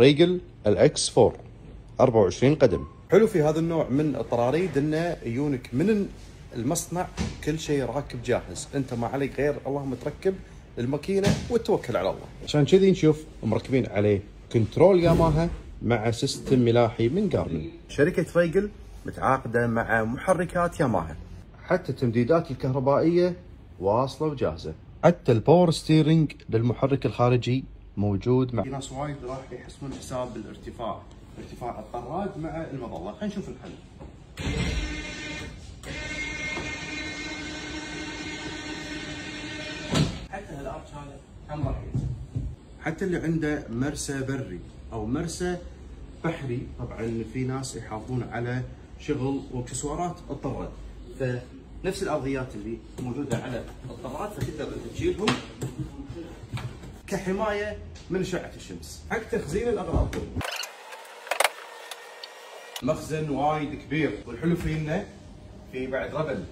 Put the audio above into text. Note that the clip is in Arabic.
ريجل LX 4 24 قدم. حلو في هذا النوع من الطراريد انه يجونك من المصنع كل شيء راكب جاهز. انت ما عليك غير اللهم تركب الماكينة وتوكل على الله. عشان كذي نشوف مركبين عليه control ياماها مع system ملاحي من جارمن شركة ريجل متعاقدة مع محركات ياماها. حتى التمديدات الكهربائية واصلة وجاهزة. حتى ال power steering للمحرك الخارجي موجود مع في ناس وايد راح يحسبون حساب الارتفاع ارتفاع الطراد مع المظلة. خلينا نشوف الحل. حتى هال arch هذا كم راح حتى اللي عنده مرسى بري أو مرسى بحري طبعا في ناس يحافظون على شغل واكسسوارات الطراد. فنفس الأرضيات اللي موجودة على الطراد فتقدر تشيلهم كحماية من اشعه الشمس. حق تخزين الأغراض. مخزن وايد كبير. والحلو فيه انه في بعد ربل.